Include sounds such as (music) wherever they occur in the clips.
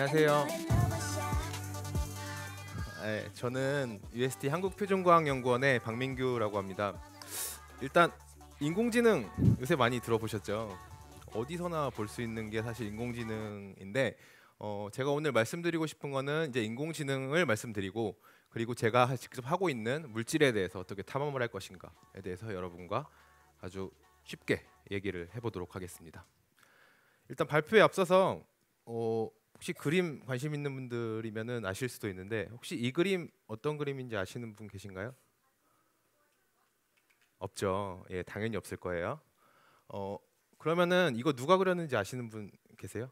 안녕하세요. 네, 저는 UST 한국표준과학연구원의 박민규라고 합니다. 일단 인공지능 요새 많이 들어보셨죠? 어디서나 볼 수 있는 게 사실 인공지능인데 어, 제가 오늘 말씀드리고 싶은 거는 이제 인공지능을 말씀드리고 그리고 제가 직접 하고 있는 물질에 대해서 어떻게 탐험을 할 것인가에 대해서 여러분과 아주 쉽게 얘기를 해보도록 하겠습니다. 일단 발표에 앞서서 어, 혹시 그림 관심 있는 분들이면은 아실 수도 있는데 혹시 이 그림 어떤 그림인지 아시는 분 계신가요? 없죠. 예, 당연히 없을 거예요. 어, 그러면은 이거 누가 그렸는지 아시는 분 계세요?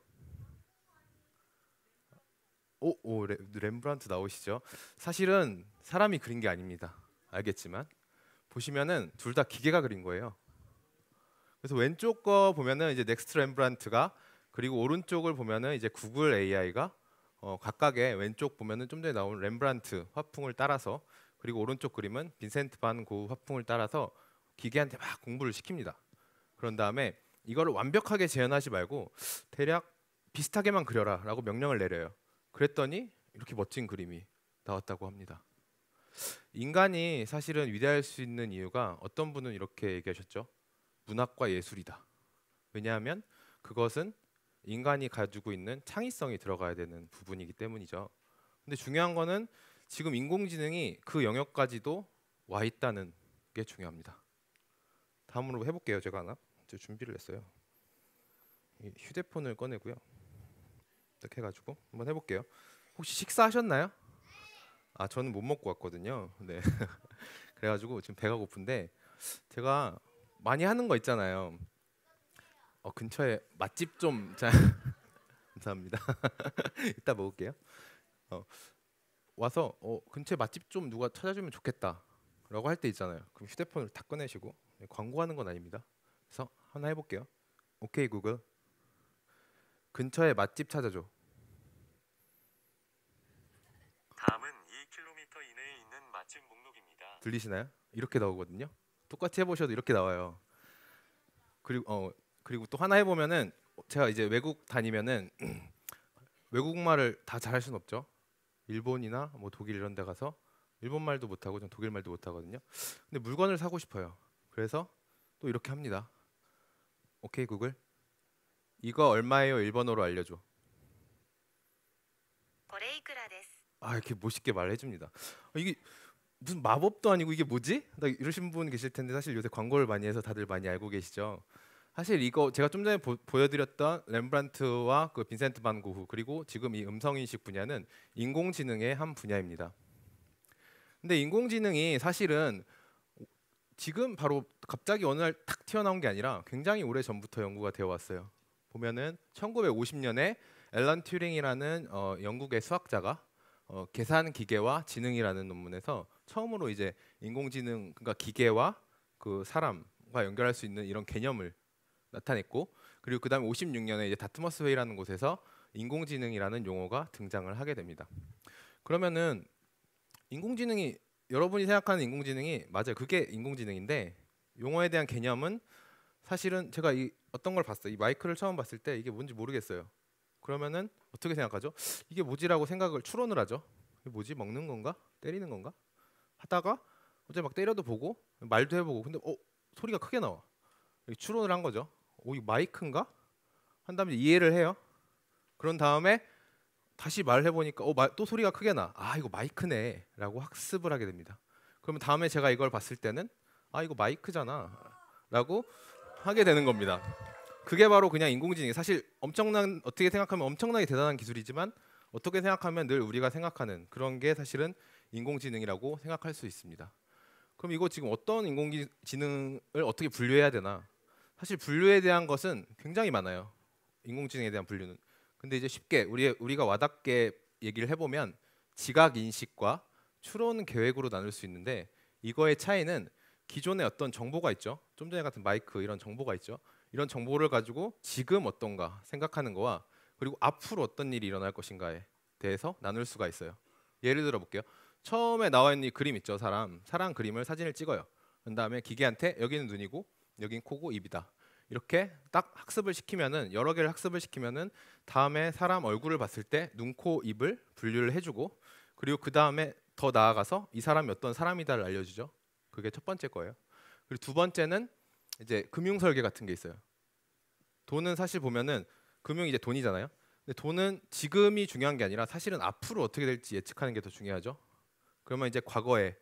오, 오 레, 렘브란트 나오시죠? 사실은 사람이 그린 게 아닙니다. 알겠지만 보시면은 둘 다 기계가 그린 거예요. 그래서 왼쪽 거 보면은 이제 Next Rembrandt가 그리고 오른쪽을 보면은 이제 구글 AI가 어, 각각의 왼쪽 보면은 좀 전에 나온 렘브란트 화풍을 따라서 그리고 오른쪽 그림은 빈센트 반 고흐 화풍을 따라서 기계한테 막 공부를 시킵니다. 그런 다음에 이거를 완벽하게 재현하지 말고 대략 비슷하게만 그려라라고 명령을 내려요. 그랬더니 이렇게 멋진 그림이 나왔다고 합니다. 인간이 사실은 위대할 수 있는 이유가 어떤 분은 이렇게 얘기하셨죠. 문학과 예술이다. 왜냐하면 그것은 인간이 가지고 있는 창의성이 들어가야 되는 부분이기 때문이죠. 근데 중요한 거는 지금 인공지능이 그 영역까지도 와 있다는 게 중요합니다. 다음으로 해볼게요. 제가 하나 제가 준비를 했어요. 휴대폰을 꺼내고요. 이렇게 해가지고 한번 해볼게요. 혹시 식사하셨나요? 아 저는 못 먹고 왔거든요. 네. (laughs) 그래가지고 지금 배가 고픈데 제가 많이 하는 거 있잖아요. 어, 근처에 맛집 좀 자, (laughs) 감사합니다. (laughs) 이따 먹을게요. 어, 와서 어, 근처에 맛집 좀 누가 찾아주면 좋겠다라고 할 때 있잖아요. 그럼 휴대폰을 다 꺼내시고 네, 광고하는 건 아닙니다. 그래서 하나 해볼게요. 오케이 구글 근처에 맛집 찾아줘. 다음은 2km 이내에 있는 맛집 목록입니다. 들리시나요? 이렇게 나오거든요. 똑같이 해보셔도 이렇게 나와요. 그리고 어 그리고 또 하나 해보면은 제가 이제 외국 다니면은 (clears throat) 외국말을 다 잘할 수는 없죠. 일본이나 뭐 독일 이런 데 가서 일본 말도 못 하고 전 독일 말도 못 하거든요. 근데 물건을 사고 싶어요. 그래서 또 이렇게 합니다. 오케이 구글. 이거 얼마예요? 일본어로 알려 줘. 아, 이렇게 멋있게 말해 줍니다. 아, 이게 무슨 마법도 아니고 이게 뭐지? 나 이러신 분 계실 텐데 사실 요새 광고를 많이 해서 다들 많이 알고 계시죠. 사실 이거 제가 좀 전에 보, 보여드렸던 렘브란트와 그 빈센트 반 고흐 그리고 지금 이 음성 인식 분야는 인공지능의 한 분야입니다. 근데 인공지능이 사실은 지금 바로 갑자기 어느 날 탁 튀어나온 게 아니라 굉장히 오래 전부터 연구가 되어 왔어요. 보면은 1950년에 앨런 튜링이라는 어, 영국의 수학자가 어, 계산 기계와 지능이라는 논문에서 처음으로 이제 인공지능 그러니까 기계와 그 사람과 연결할 수 있는 이런 개념을 나타냈고 그리고 그다음에 56년에 이제 다트머스 회의라는 곳에서 인공지능이라는 용어가 등장을 하게 됩니다. 그러면은 인공지능이 여러분이 생각하는 인공지능이 맞아요. 그게 인공지능인데 용어에 대한 개념은 사실은 제가 이 어떤 걸 봤어요. 이 마이크를 처음 봤을 때 이게 뭔지 모르겠어요. 그러면은 어떻게 생각하죠? 이게 뭐지라고 생각을 추론을 하죠. 이게 뭐지? 먹는 건가? 때리는 건가? 하다가 어제 막 때려도 보고 말도 해보고 근데 어 소리가 크게 나와. 추론을 한 거죠. 오 이거 마이크인가? 한 다음에 이해를 해요. 그런 다음에 다시 말해 보니까 어또 소리가 크게 나. 아 이거 마이크네라고 학습을 하게 됩니다. 그러면 다음에 제가 이걸 봤을 때는 아 이거 마이크잖아라고 하게 되는 겁니다. 그게 바로 그냥 인공지능. 사실 엄청난 어떻게 생각하면 엄청나게 대단한 기술이지만 어떻게 생각하면 늘 우리가 생각하는 그런 게 사실은 인공지능이라고 생각할 수 있습니다. 그럼 이거 지금 어떤 인공지능을 어떻게 분류해야 되나? 사실 분류에 대한 것은 굉장히 많아요. 인공지능에 대한 분류는. 근데 이제 쉽게 우리 우리가 와닿게 얘기를 해보면 지각 인식과 추론 계획으로 나눌 수 있는데 이거의 차이는 기존의 어떤 정보가 있죠. 좀 전에 같은 마이크 이런 정보가 있죠. 이런 정보를 가지고 지금 어떤가 생각하는 거와 그리고 앞으로 어떤 일이 일어날 것인가에 대해서 나눌 수가 있어요. 예를 들어 볼게요. 처음에 나와 있는 이 그림 있죠, 사람. 사람 그림을 사진을 찍어요. 그 다음에 기계한테 여기는 눈이고 여긴 코고 입이다. 이렇게 딱 학습을 시키면은 여러 개를 학습을 시키면은 다음에 사람 얼굴을 봤을 때 눈, 코, 입을 분류를 해주고 그리고 그 다음에 더 나아가서 이 사람이 어떤 사람이다를 알려주죠. 그게 첫 번째 거예요. 그리고 두 번째는 이제 금융 설계 같은 게 있어요. 돈은 사실 보면은 금융이 이제 돈이잖아요. 근데 돈은 지금이 중요한 게 아니라 사실은 앞으로 어떻게 될지 예측하는 게 더 중요하죠. 그러면 이제 과거에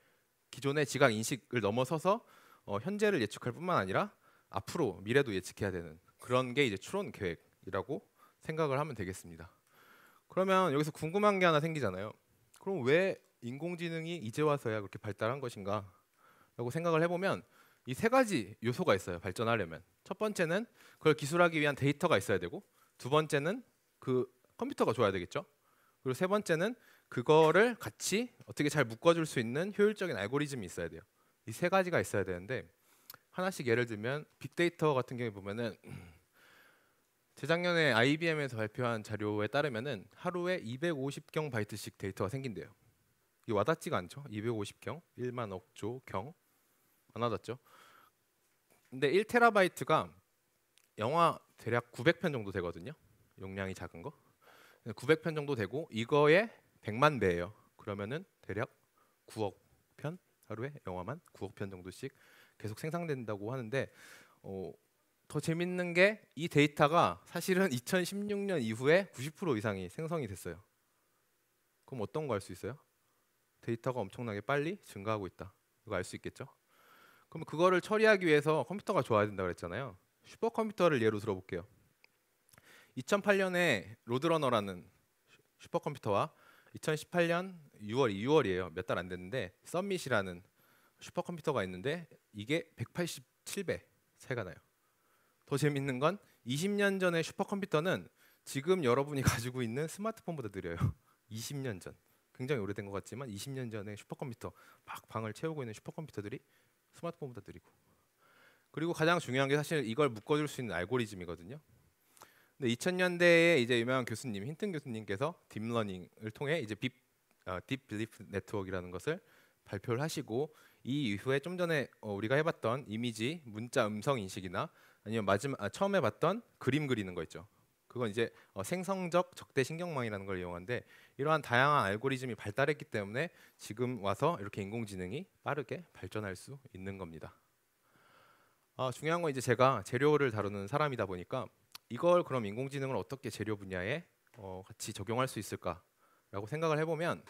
기존의 지각 인식을 넘어서서 어, 현재를 예측할 뿐만 아니라 앞으로 미래도 예측해야 되는 그런 게 이제 추론 계획이라고 생각을 하면 되겠습니다. 그러면 여기서 궁금한 게 하나 생기잖아요. 그럼 왜 인공지능이 이제 와서야 그렇게 발달한 것인가? 라고 생각을 해보면 이 세 가지 요소가 있어요. 발전하려면 첫 번째는 그걸 기술하기 위한 데이터가 있어야 되고 두 번째는 그 컴퓨터가 좋아야 되겠죠. 그리고 세 번째는 그거를 같이 어떻게 잘 묶어줄 수 있는 효율적인 알고리즘이 있어야 돼요. 이 세 가지가 있어야 되는데 하나씩 예를 들면 빅데이터 같은 경우에 보면은 재작년에 IBM에서 발표한 자료에 따르면은 하루에 250경 바이트씩 데이터가 생긴대요. 이 와닿지가 않죠? 250경, 1만 억조 경. 안 와닿죠? 근데 1테라바이트가 영화 대략 900편 정도 되거든요. 용량이 작은 거. 900편 정도 되고 이거에 100만 배예요. 그러면은 대략 9억 편 하루에 영화만 9억 편 정도씩 계속 생산된다고 하는데 어, 더 재밌는 게 이 데이터가 사실은 2016년 이후에 90% 이상이 생성이 됐어요. 그럼 어떤 거 알 수 있어요? 데이터가 엄청나게 빨리 증가하고 있다. 이거 알 수 있겠죠? 그럼 그거를 처리하기 위해서 컴퓨터가 좋아야 된다 그랬잖아요. 슈퍼컴퓨터를 예로 들어볼게요. 2008년에 Roadrunner라는 슈퍼컴퓨터와 2018년 6월 6월이에요. 몇 달 안 됐는데 Summit이라는 슈퍼컴퓨터가 있는데 이게 187배 차이가 나요. 더 재밌는 건 20년 전의 슈퍼컴퓨터는 지금 여러분이 (laughs) 가지고 있는 스마트폰보다 느려요. 20년 전. 굉장히 오래된 것 같지만 20년 전에 슈퍼컴퓨터 막 방을 채우고 있는 슈퍼컴퓨터들이 스마트폰보다 느리고. 그리고 가장 중요한 게 사실 이걸 묶어줄 수 있는 알고리즘이거든요. 근데 2000년대에 이제 유명한 교수님 힌튼 교수님께서 deep learning을 통해 이제 deep 어, deep belief network라는 것을 발표를 하시고 이 이후에 좀 전에 어, 우리가 해봤던 이미지, 문자, 음성 인식이나 아니면 마지막 아, 처음에 봤던 그림 그리는 거 있죠. 그건 이제 어, 생성적 적대 신경망이라는 걸 이용하는데 이러한 다양한 알고리즘이 발달했기 때문에 지금 와서 이렇게 인공지능이 빠르게 발전할 수 있는 겁니다. 아, 중요한 건 이제 제가 재료를 다루는 사람이다 보니까 이걸 그럼 인공지능을 어떻게 재료 분야에 어, 같이 적용할 수 있을까라고 생각을 해보면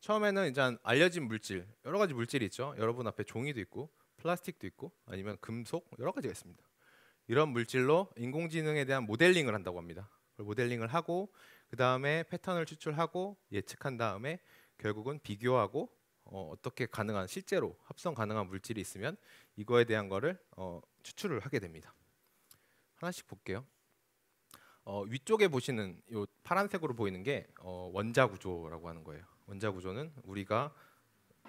처음에는 이제 알려진 물질 여러 가지 물질이 있죠. 여러분 앞에 종이도 있고 플라스틱도 있고 아니면 금속 여러 가지가 있습니다. 이런 물질로 인공지능에 대한 모델링을 한다고 합니다. 모델링을 하고 그 다음에 패턴을 추출하고 예측한 다음에 결국은 비교하고 어, 어떻게 가능한 실제로 합성 가능한 물질이 있으면 이거에 대한 거를 어, 추출을 하게 됩니다. 하나씩 볼게요. 어, 위쪽에 보시는 이 파란색으로 보이는 게 어, 원자 구조라고 하는 거예요. 원자 구조는 우리가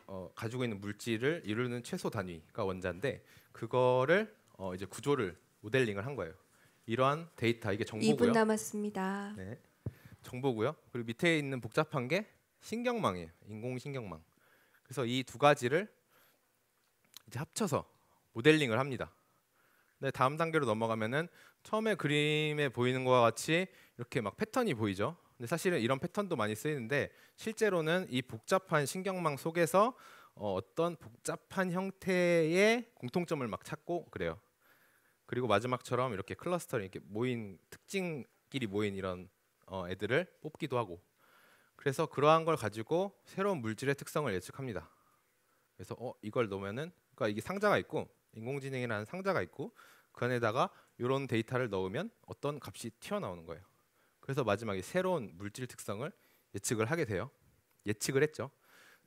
어, 가지고 있는 물질을 이루는 최소 단위가 원자인데 그거를 어, 이제 구조를 모델링을 한 거예요. 이러한 데이터 이게 정보고요. 2분 남았습니다. 네, 정보고요. 그리고 밑에 있는 복잡한 게 신경망이에요. 인공 신경망. 그래서 이 두 가지를 이제 합쳐서 모델링을 합니다. 네, 다음 단계로 넘어가면은 처음에 그림에 보이는 것과 같이 이렇게 막 패턴이 보이죠. 근데 사실은 이런 패턴도 많이 쓰이는데 실제로는 이 복잡한 신경망 속에서 어, 어떤 복잡한 형태의 공통점을 막 찾고 그래요. 그리고 마지막처럼 이렇게 클러스터 이렇게 모인 특징끼리 모인 이런 어, 애들을 뽑기도 하고 그래서 그러한 걸 가지고 새로운 물질의 특성을 예측합니다. 그래서 어 이걸 넣으면은 그러니까 이게 상자가 있고 인공지능이라는 상자가 있고 그 안에다가 이런 데이터를 넣으면 어떤 값이 튀어나오는 거예요. 그래서 마지막에 새로운 물질 특성을 예측을 하게 돼요. 예측을 했죠.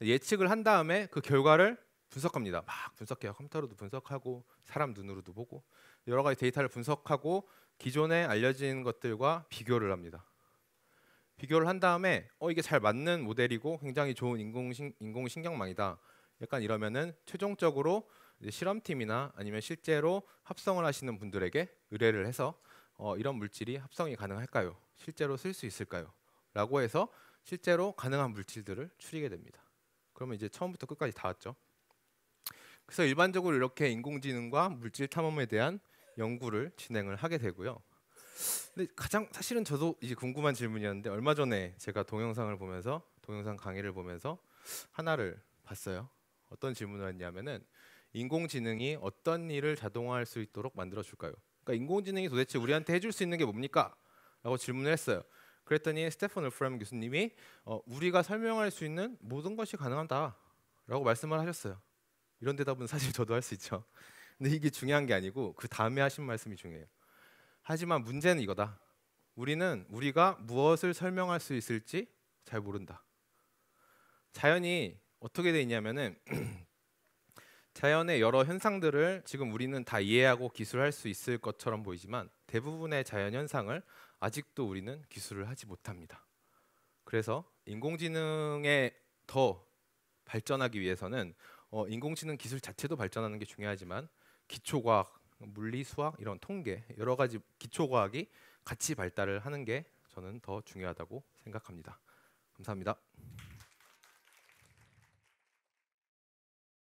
예측을 한 다음에 그 결과를 분석합니다. 막 분석해요. 컴퓨터로도 분석하고 사람 눈으로도 보고 여러 가지 데이터를 분석하고 기존에 알려진 것들과 비교를 합니다. 비교를 한 다음에 어 이게 잘 맞는 모델이고 굉장히 좋은 인공신, 인공신경망이다. 약간 이러면은 최종적으로 실험팀이나 아니면 실제로 합성을 하시는 분들에게 의뢰를 해서 어, 이런 물질이 합성이 가능할까요? 실제로 쓸 수 있을까요? 라고 해서 실제로 가능한 물질들을 추리게 됩니다. 그러면 이제 처음부터 끝까지 다 왔죠. 그래서 일반적으로 이렇게 인공지능과 물질 탐험에 대한 연구를 진행을 하게 되고요. 근데 가장 사실은 저도 이제 궁금한 질문이었는데 얼마 전에 제가 동영상을 보면서 동영상 강의를 보면서 하나를 봤어요. 어떤 질문을 했냐면은 인공지능이 어떤 일을 자동화할 수 있도록 만들어 줄까요? 그러니까 인공지능이 도대체 우리한테 해줄 수 있는 게 뭡니까? 라고 질문을 했어요. 그랬더니 스테판 울프람 교수님이 어, 우리가 설명할 수 있는 모든 것이 가능하다라고 말씀을 하셨어요. 이런 대답은 사실 저도 할 수 있죠. 근데 이게 중요한 게 아니고 그 다음에 하신 말씀이 중요해요. 하지만 문제는 이거다. 우리는 우리가 무엇을 설명할 수 있을지 잘 모른다. 자연이 어떻게 돼 있냐면은 (clears throat) 자연의 여러 현상들을 지금 우리는 다 이해하고 기술할 수 있을 것처럼 보이지만 대부분의 자연 현상을 아직도 우리는 기술을 하지 못합니다. 그래서 인공지능에 더 발전하기 위해서는 어, 인공지능 기술 자체도 발전하는 게 중요하지만 기초과학, 물리, 수학 이런 통계 여러 가지 기초과학이 같이 발달을 하는 게 저는 더 중요하다고 생각합니다. 감사합니다.